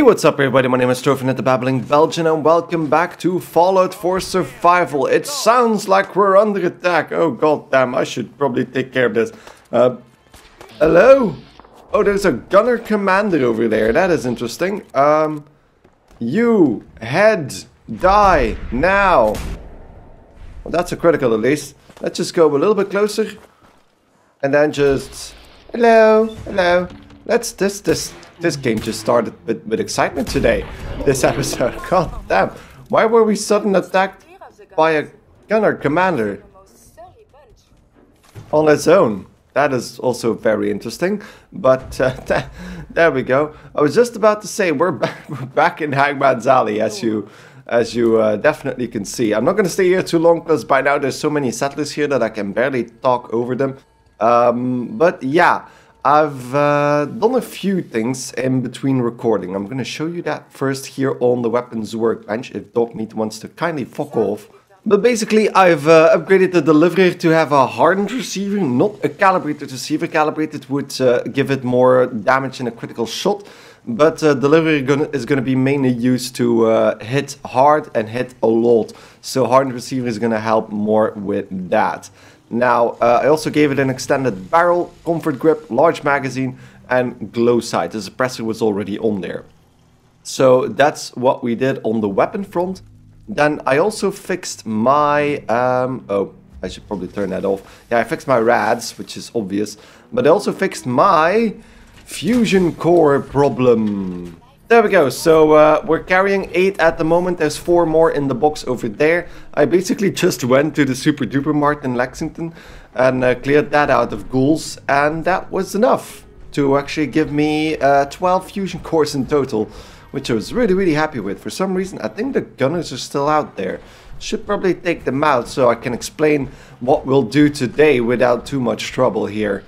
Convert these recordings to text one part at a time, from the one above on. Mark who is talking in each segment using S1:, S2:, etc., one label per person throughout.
S1: Hey, what's up everybody? My name is TroVNut the Babbling Belgian and welcome back to Fallout 4 Survival. It sounds like we're under attack. Oh god damn, I should probably take care of this. Uh, hello? Oh, there's a gunner commander over there. That is interesting. Um, you, head, die, now. Well, that's a critical at least. Let's just go a little bit closer. And then just... Hello, hello. Let's... This, this, this game just started with, with excitement today. This episode. God damn. Why were we suddenly attacked by a gunner commander? On its own. That is also very interesting. But uh, there we go. I was just about to say we're back, we're back in Hangman's Alley, as you as you uh, definitely can see. I'm not going to stay here too long because by now there's so many settlers here that I can barely talk over them. Um, but yeah, I've uh, done a few things in between recording. I'm going to show you that first here on the weapons workbench if Dogmeat wants to kindly fuck off. But basically, I've uh, upgraded the Deliverer to have a hardened receiver, not a calibrated receiver. Calibrated would uh, give it more damage in a critical shot. But uh, Deliverer is going to be mainly used to uh, hit hard and hit a lot. So hardened receiver is going to help more with that. Now, uh, I also gave it an extended barrel, comfort grip, large magazine, and glow sight. The suppressor was already on there. So that's what we did on the weapon front. Then I also fixed my... Um, oh, I should probably turn that off. Yeah, I fixed my rads, which is obvious. But I also fixed my fusion core problem. There we go, so uh, we're carrying 8 at the moment, there's 4 more in the box over there. I basically just went to the Super Duper Mart in Lexington and uh, cleared that out of ghouls and that was enough to actually give me uh, 12 fusion cores in total, which I was really really happy with. For some reason I think the gunners are still out there. Should probably take them out so I can explain what we'll do today without too much trouble here.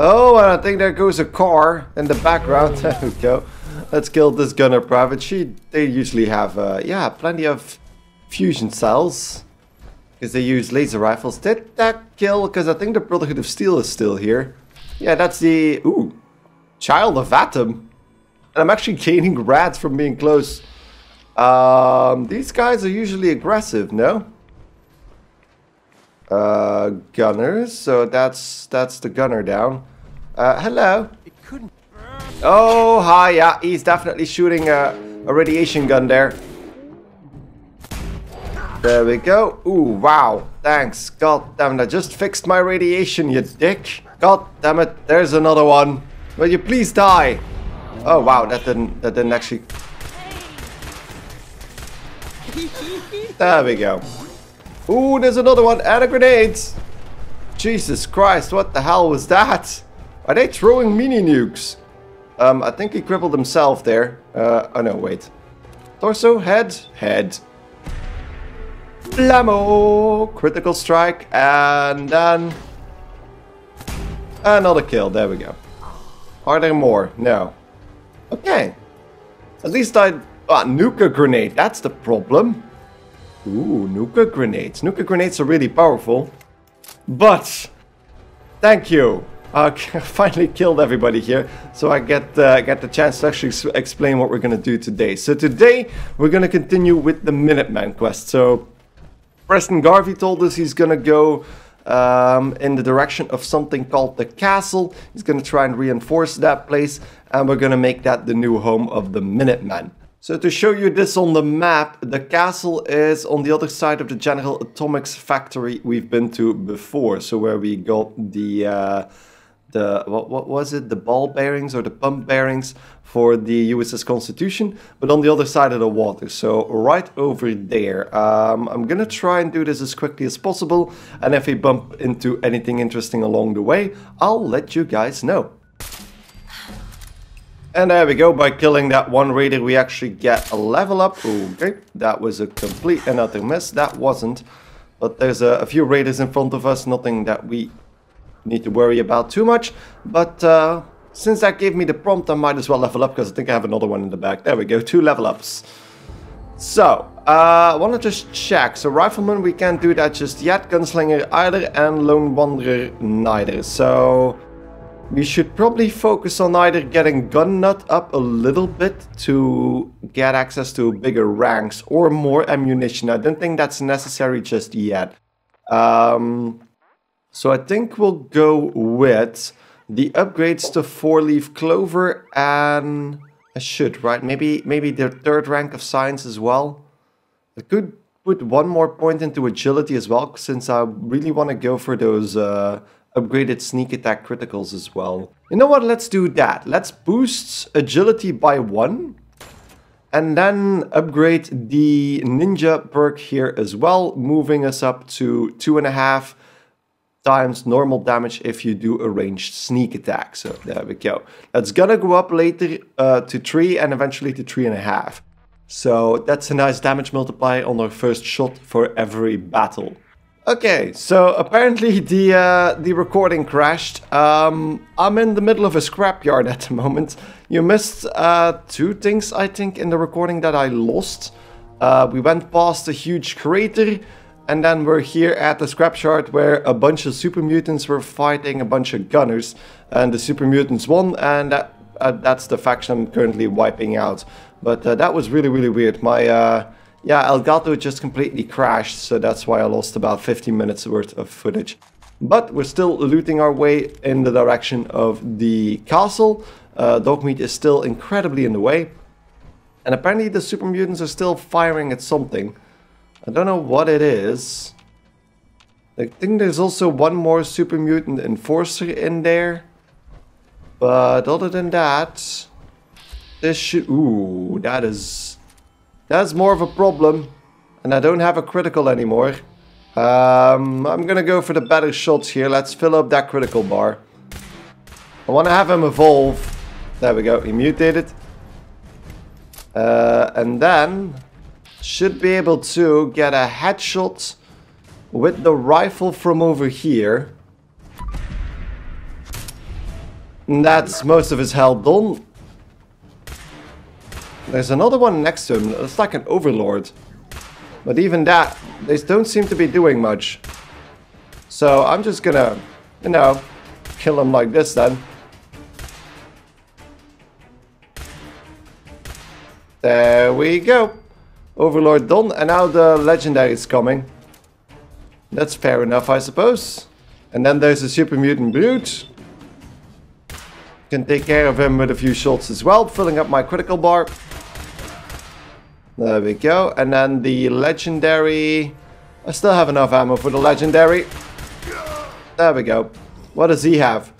S1: Oh, and I think there goes a car in the background. There we go. Let's kill this gunner private. She, they usually have, uh, yeah, plenty of fusion cells. Because they use laser rifles. Did that kill? Because I think the Brotherhood of Steel is still here. Yeah, that's the, ooh, Child of Atom. And I'm actually gaining rads from being close. Um, these guys are usually aggressive, no? Uh, gunners. So that's that's the gunner down. Uh, hello. Oh, hi. Yeah, he's definitely shooting a, a radiation gun there. There we go. Ooh, wow. Thanks. God damn it. I just fixed my radiation, you dick. God damn it. There's another one. Will you please die? Oh, wow. That didn't, that didn't actually... There we go. Ooh, there's another one. And a grenade. Jesus Christ. What the hell was that? Are they throwing mini nukes? Um, I think he crippled himself there. Uh, oh no, wait. Torso, head, head. Blammo! Critical strike, and then... Another kill, there we go. Are there more? No. Okay. At least I... Ah, nuka grenade, that's the problem. Ooh, nuka grenades. Nuka grenades are really powerful. But... Thank you. I finally killed everybody here, so I get uh, get the chance to actually explain what we're gonna do today. So today we're gonna continue with the Minuteman quest. So Preston Garvey told us he's gonna go um, in the direction of something called the castle. He's gonna try and reinforce that place, and we're gonna make that the new home of the Minuteman. So to show you this on the map, the castle is on the other side of the General Atomics factory we've been to before. So where we got the uh, the what, what was it the ball bearings or the pump bearings for the USS Constitution but on the other side of the water so right over there um, I'm gonna try and do this as quickly as possible and if we bump into anything interesting along the way I'll let you guys know and there we go, by killing that one raider we actually get a level up. Okay, that was a complete and utter miss. That wasn't. But there's a, a few raiders in front of us, nothing that we need to worry about too much. But uh, since that gave me the prompt, I might as well level up because I think I have another one in the back. There we go, two level ups. So, uh, I want to just check. So, Rifleman, we can't do that just yet. Gunslinger either, and Lone Wanderer neither. So, we should probably focus on either getting Gun Nut up a little bit to get access to bigger ranks or more ammunition. I don't think that's necessary just yet. Um, so I think we'll go with the upgrades to four-leaf clover and I should, right? Maybe maybe the third rank of science as well. I could put one more point into agility as well since I really want to go for those uh, upgraded sneak attack criticals as well. You know what, let's do that. Let's boost agility by one. And then upgrade the ninja perk here as well, moving us up to two and a half times normal damage if you do a ranged sneak attack. So there we go. That's gonna go up later uh, to three and eventually to three and a half. So that's a nice damage multiplier on our first shot for every battle. Okay, so apparently the uh, the recording crashed. Um, I'm in the middle of a scrapyard at the moment. You missed uh, two things, I think, in the recording that I lost. Uh, we went past a huge crater, and then we're here at the scrapyard where a bunch of super mutants were fighting a bunch of gunners, and the super mutants won, and that, uh, that's the faction I'm currently wiping out. But uh, that was really, really weird. My uh, yeah, Elgato just completely crashed, so that's why I lost about 15 minutes worth of footage. But we're still looting our way in the direction of the castle. Uh, Dogmeat is still incredibly in the way. And apparently the super mutants are still firing at something. I don't know what it is. I think there's also one more super mutant enforcer in there. But other than that, this should... Ooh, that is that's more of a problem. And I don't have a critical anymore. Um, I'm gonna go for the better shots here. Let's fill up that critical bar. I want to have him evolve. There we go, he mutated. Uh, and then should be able to get a headshot with the rifle from over here. And that's most of his health done. There's another one next to him. It's like an overlord. But even that, they don't seem to be doing much. So I'm just gonna, you know, kill him like this then. There we go. Overlord done. And now the legendary is coming. That's fair enough, I suppose. And then there's a super mutant brute. Can take care of him with a few shots as well, filling up my critical bar. There we go. And then the legendary... I still have enough ammo for the legendary. There we go. What does he have?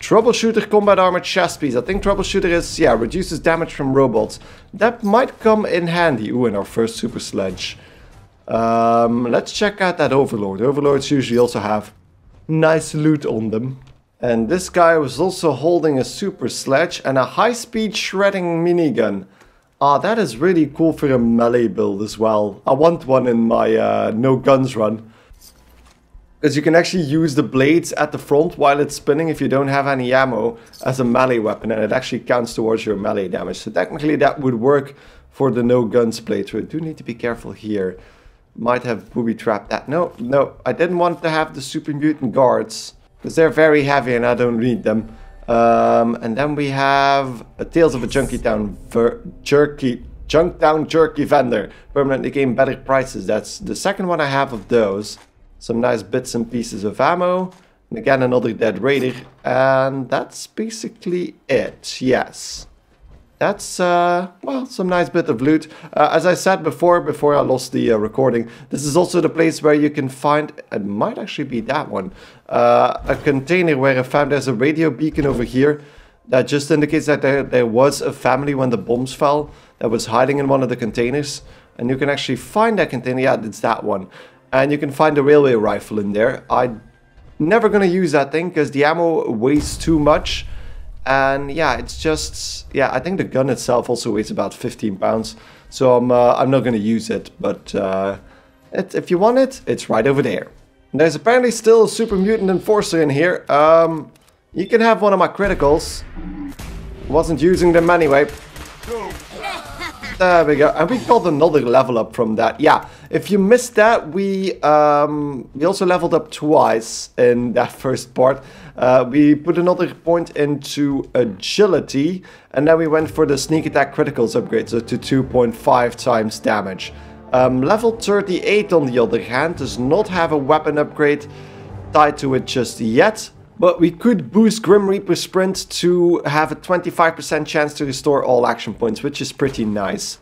S1: Troubleshooter combat armored chest piece. I think troubleshooter is, yeah, reduces damage from robots. That might come in handy. Ooh, in our first super sledge. Um, let's check out that overlord. Overlords usually also have nice loot on them. And this guy was also holding a super sledge and a high-speed shredding minigun. Ah, that is really cool for a melee build as well. I want one in my uh, no guns run. Because you can actually use the blades at the front while it's spinning if you don't have any ammo as a melee weapon and it actually counts towards your melee damage. So technically that would work for the no guns playthrough. Do need to be careful here. Might have booby trapped that. No, no, I didn't want to have the super mutant guards. Because they're very heavy and I don't need them. Um, and then we have a Tales of a Junkie Town jerky Junktown Jerky Vendor. Permanently gain better prices. That's the second one I have of those. Some nice bits and pieces of ammo. And again, another Dead Raider. And that's basically it. Yes. That's, uh, well, some nice bit of loot. Uh, as I said before, before I lost the uh, recording, this is also the place where you can find, it might actually be that one, uh, a container where I found there's a radio beacon over here that just indicates that there, there was a family when the bombs fell that was hiding in one of the containers. And you can actually find that container, yeah, it's that one. And you can find the railway rifle in there. I'm never gonna use that thing because the ammo weighs too much. And yeah, it's just, yeah, I think the gun itself also weighs about 15 pounds. So I'm, uh, I'm not to use it, but uh, it, if you want it, it's right over there. There's apparently still a super mutant enforcer in here. Um, you can have one of my criticals. Wasn't using them anyway. There we go. And we got another level up from that. Yeah, if you missed that, we um, we also leveled up twice in that first part. Uh, we put another point into agility, and then we went for the sneak attack criticals upgrade, so to 2.5 times damage. Um, level 38, on the other hand, does not have a weapon upgrade tied to it just yet. But we could boost Grim Reaper Sprint to have a 25% chance to restore all action points, which is pretty nice.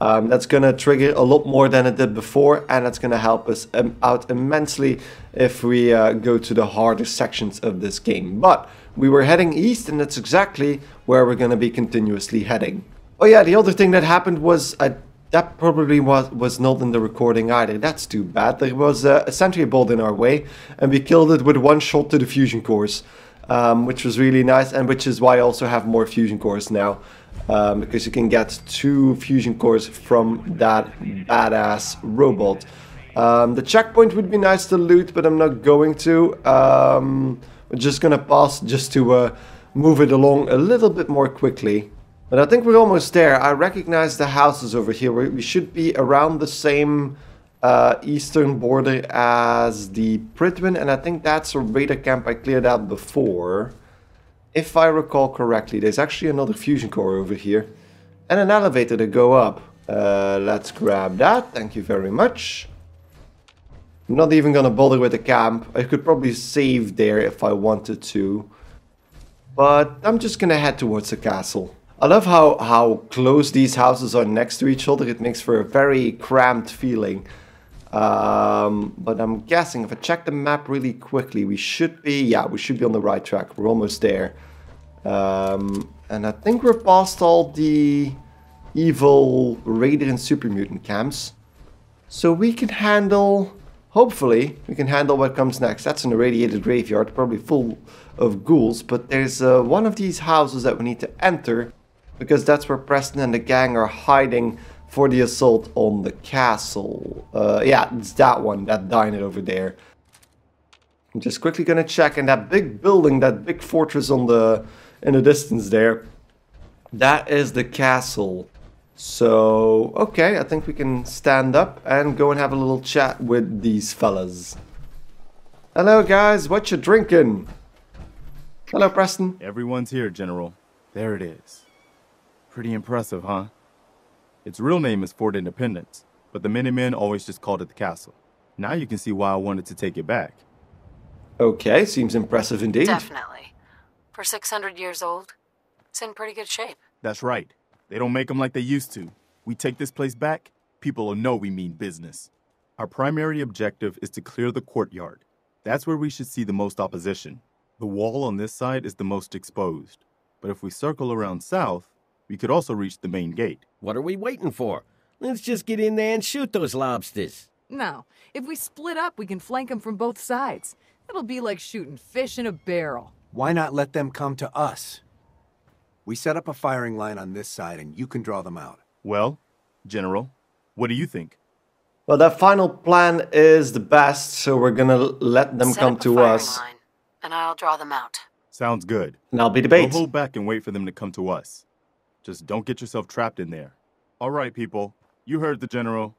S1: Um, that's going to trigger a lot more than it did before, and that's going to help us um, out immensely if we uh, go to the harder sections of this game. But we were heading east, and that's exactly where we're going to be continuously heading. Oh yeah, the other thing that happened was I that probably was, was not in the recording either. That's too bad. There was a, a sentry bot in our way, and we killed it with one shot to the fusion cores, um, which was really nice, and which is why I also have more fusion cores now. Um, because you can get two fusion cores from that badass robot. Um, the checkpoint would be nice to loot, but I'm not going to. Um, we're just gonna pass just to uh, move it along a little bit more quickly. But I think we're almost there. I recognize the houses over here. We should be around the same uh, eastern border as the Prydwen, and I think that's a raider camp I cleared out before. If I recall correctly, there's actually another fusion core over here. And an elevator to go up. Uh, let's grab that, thank you very much. I'm not even gonna bother with the camp. I could probably save there if I wanted to. But I'm just gonna head towards the castle. I love how, how close these houses are next to each other. It makes for a very cramped feeling. Um, but I'm guessing if I check the map really quickly, we should be, yeah, we should be on the right track. We're almost there. Um, and I think we're past all the evil Raider and Super Mutant camps. So we can handle, hopefully, we can handle what comes next. That's an irradiated graveyard, probably full of ghouls. But there's uh, one of these houses that we need to enter because that's where Preston and the gang are hiding for the assault on the castle. Uh, yeah, it's that one, that diner over there. I'm just quickly gonna check, and that big building, that big fortress on the in the distance there, that is the castle. So, okay, I think we can stand up and go and have a little chat with these fellas. Hello guys, what you drinking? Hello Preston.
S2: Everyone's here, General. There it is. Pretty impressive, huh? Its real name is Fort Independence, but the Minutemen always just called it the castle. Now you can see why I wanted to take it back.
S1: Okay, seems impressive indeed.
S3: Definitely. For 600 years old, it's in pretty good shape.
S2: That's right. They don't make them like they used to. We take this place back, people will know we mean business. Our primary objective is to clear the courtyard. That's where we should see the most opposition. The wall on this side is the most exposed. But if we circle around south, we could also reach the main gate.
S4: What are we waiting for? Let's just get in there and shoot those lobsters.
S5: No. If we split up, we can flank them from both sides. It'll be like shooting fish in a barrel.
S6: Why not let them come to us? We set up a firing line on this side and you can draw them out.
S2: Well, General, what do you think?
S1: Well, that final plan is the best, so we're gonna let them
S3: Set
S1: come
S3: up a
S1: to
S3: firing
S1: us.
S3: Line, and I'll draw them out.
S2: Sounds good.
S1: And I'll be the
S2: We'll hold back and wait for them to come to us. Just don't get yourself trapped in there. All right, people. You heard the General.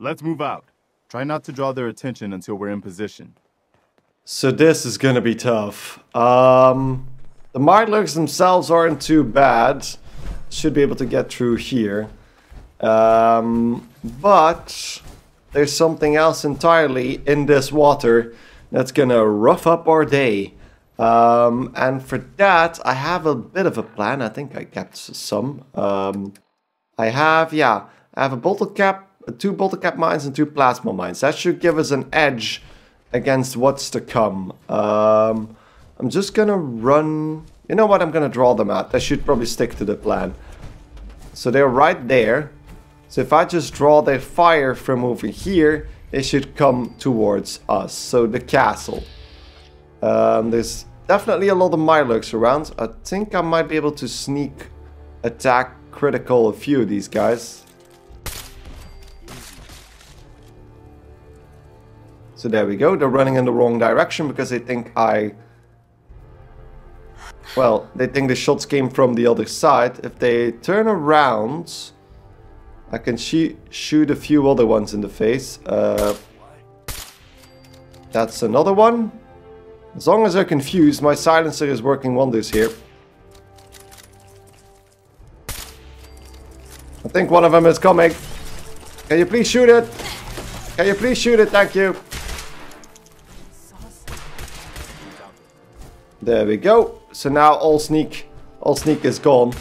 S2: Let's move out. Try not to draw their attention until we're in position.
S1: So this is gonna be tough. Um, the Mirelurks themselves aren't too bad. Should be able to get through here. Um, but there's something else entirely in this water that's gonna rough up our day. Um, and for that, I have a bit of a plan. I think I kept some. Um, I have, yeah, I have a bottle cap, two bottle cap mines, and two plasma mines. That should give us an edge against what's to come. Um, I'm just gonna run. You know what? I'm gonna draw them out. I should probably stick to the plan. So they're right there. So if I just draw their fire from over here, it should come towards us. So the castle. Um, there's definitely a lot of Mirelurks around. I think I might be able to sneak attack critical a few of these guys. So there we go. They're running in the wrong direction because they think I... Well, they think the shots came from the other side. If they turn around... I can sh shoot a few other ones in the face. Uh, that's another one. As long as they're confused, my silencer is working wonders here. I think one of them is coming. Can you please shoot it? Can you please shoot it? Thank you. There we go. So now all sneak, all sneak is gone.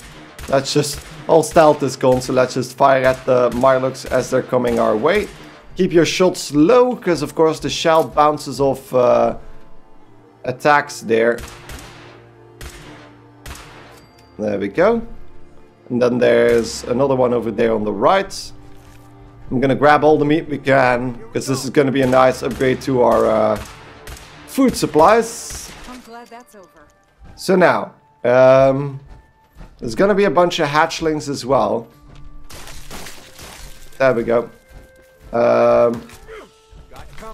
S1: Let's just, all stealth is gone. So let's just fire at the Mirelurks as they're coming our way. Keep your shots low, because of course the shell bounces off uh, attacks there. There we go. And then there's another one over there on the right. I'm gonna grab all the meat we can, because this is gonna be a nice upgrade to our uh, food supplies.
S5: Glad that's over.
S1: So now, um, there's gonna be a bunch of hatchlings as well. There we go. Um,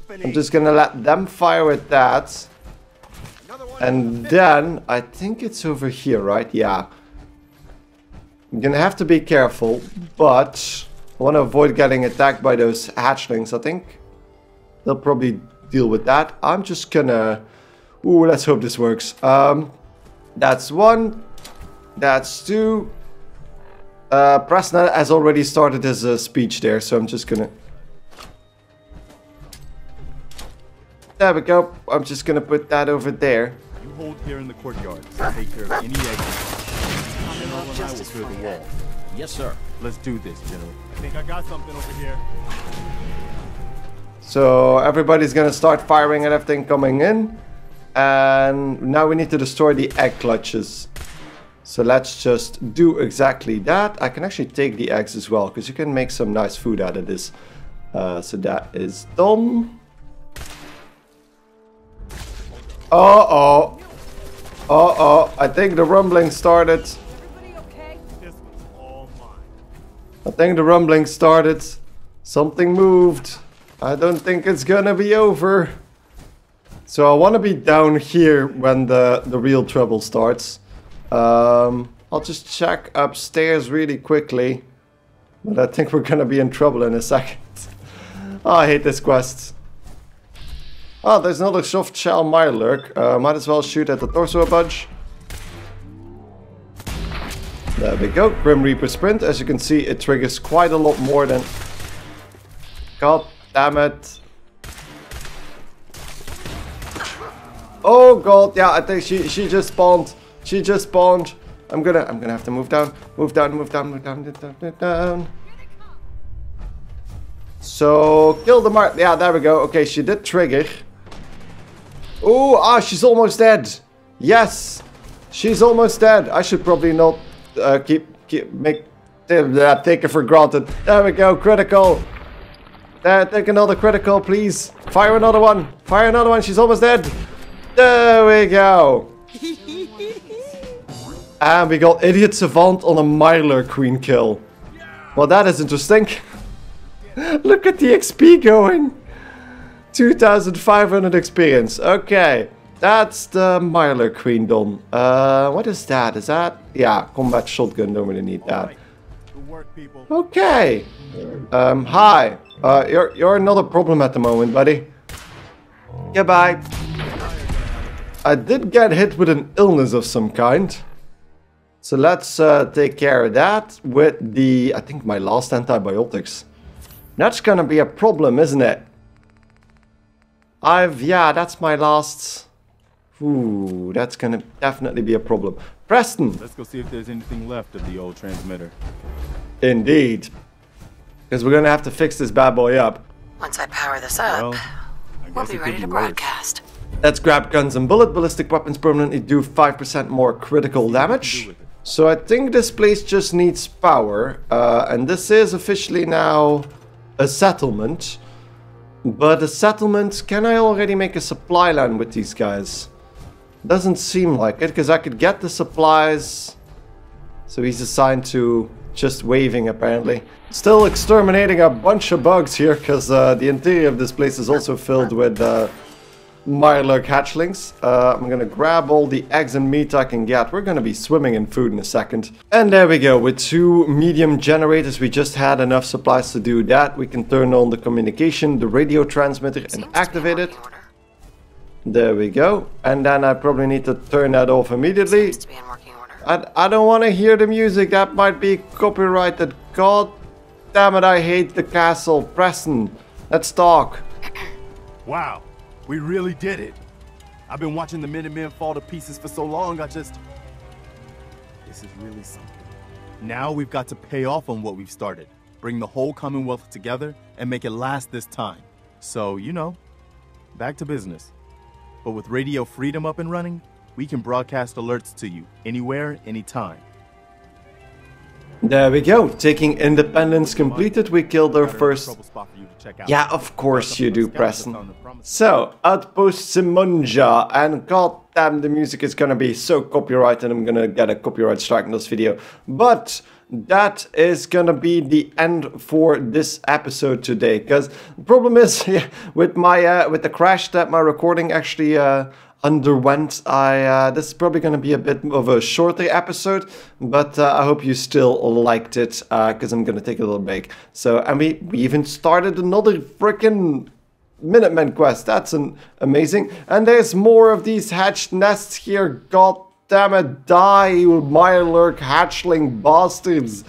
S1: I'm just gonna let them fire at that. And then, I think it's over here, right? Yeah. I'm gonna have to be careful, but I want to avoid getting attacked by those hatchlings, I think. They'll probably deal with that. I'm just gonna... Ooh, let's hope this works. Um, that's one. That's two. Uh, Preston has already started his uh, speech there, so I'm just gonna... There we go. I'm just gonna put that over there.
S2: You hold here in the courtyard. Take care of any exits. General and I will clear the wall.
S4: Yes, sir.
S2: Let's do this, General. I think I got something over here.
S1: So everybody's gonna start firing at everything coming in. And now we need to destroy the egg clutches. So let's just do exactly that. I can actually take the eggs as well, because you can make some nice food out of this. Uh, so that is done. Uh-oh. Uh-oh. I think the rumbling started. I think the rumbling started. Something moved. I don't think it's gonna be over. So I want to be down here when the, the real trouble starts. Um, I'll just check upstairs really quickly. But I think we're gonna be in trouble in a second. oh, I hate this quest. Oh, there's another soft shell Mirelurk. Uh, might as well shoot at the torso a bunch. There we go. Grim Reaper Sprint. As you can see, it triggers quite a lot more than... God damn it. Oh god, yeah, I think she she just spawned. She just spawned. I'm gonna I'm gonna have to move down, move down, move down, move down, move down, down. So kill the mark. Yeah, there we go. Okay, she did trigger. Oh, ah, she's almost dead. Yes, she's almost dead. I should probably not uh, keep keep make uh, take it for granted. There we go, critical. There, take another critical, please. Fire another one. Fire another one. She's almost dead. There we go. and we got Idiot Savant on a Mirelurk Queen kill. Well, that is interesting. Look at the XP going. 2500 experience. Okay. That's the Mirelurk Queen done. Uh, what is that? Is that? Yeah, combat shotgun. Don't really need that.
S2: Right. Good work, people.
S1: Okay. Um, hi. Uh, you're, you're not a problem at the moment, buddy. Goodbye. I did get hit with an illness of some kind. So let's uh, take care of that with the, I think my last antibiotics. That's gonna be a problem, isn't it? I've, yeah, that's my last... Ooh, that's gonna definitely be a problem. Preston!
S2: Let's go see if there's anything left of the old transmitter.
S1: Indeed. Because we're gonna have to fix this bad boy up.
S3: Once I power this up,
S2: Well,
S3: we'll be ready
S2: could
S3: to
S2: worse.
S3: broadcast.
S1: Let's grab guns and bullet. Ballistic weapons permanently do 5% more critical damage. So I think this place just needs power. Uh, and this is officially now a settlement. But a settlement, can I already make a supply line with these guys? Doesn't seem like it, because I could get the supplies. So he's assigned to just waving, apparently. Still exterminating a bunch of bugs here, because uh, the interior of this place is also filled with... Uh, Mirelurk hatchlings. Uh, I'm gonna grab all the eggs and meat I can get. We're gonna be swimming in food in a second. And there we go. With two medium generators, we just had enough supplies to do that. We can turn on the communication, the radio transmitter, and
S3: to be in
S1: activate it. There we go. And then I probably need to turn that off immediately.
S3: Seems to be in working order.
S1: I, I don't want to hear the music. That might be copyrighted. God damn it, I hate the castle. Preston, let's talk.
S2: Wow, we really did it. I've been watching the Minutemen fall to pieces for so long, I just. This is really something. Now we've got to pay off on what we've started, bring the whole Commonwealth together, and make it last this time. So, you know, back to business. But with Radio Freedom up and running, we can broadcast alerts to you anywhere, anytime.
S1: There we go. Taking independence completed, we killed our first.
S2: Trouble spot for you to check out.
S1: Yeah, of course you do, Preston.
S2: found the promised-
S1: So, Outpost Zimonja, and goddamn, the music is gonna be so copyrighted, and I'm gonna get a copyright strike in this video. But that is gonna be the end for this episode today, because the problem is, yeah, with my uh, with the crash that my recording actually uh, underwent, I uh, this is probably gonna be a bit of a shorter episode, but uh, I hope you still liked it, because I'm gonna take a little break. So, and we, we even started another freaking Minutemen quest. That's an amazing. And there's more of these hatched nests here. God damn it. Die, you Mirelurk hatchling bastards.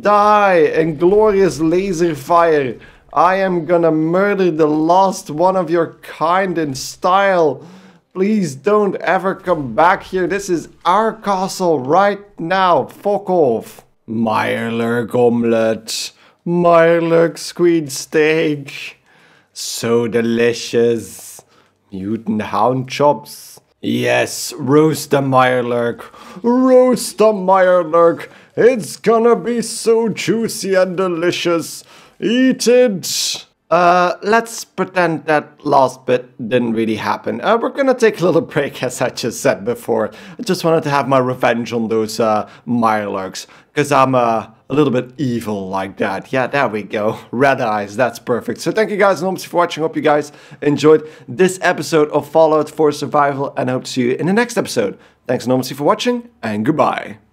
S1: Die, inglorious laser fire. I am gonna murder the last one of your kind in style. Please don't ever come back here. This is our castle right now. Fuck off. Mirelurk omelette. Mirelurk squid steak. So delicious. Mutant hound chops. Yes, roast the Mirelurk. Roast the Mirelurk. It's gonna be so juicy and delicious. Eat it. Uh, let's pretend that last bit didn't really happen. Uh, we're gonna take a little break, as I just said before. I just wanted to have my revenge on those uh, because I'm uh, a little bit evil like that. Yeah, there we go. Red eyes, that's perfect. So thank you guys enormously for watching. Hope you guys enjoyed this episode of Fallout 4 Survival, and hope to see you in the next episode. Thanks enormously for watching, and goodbye.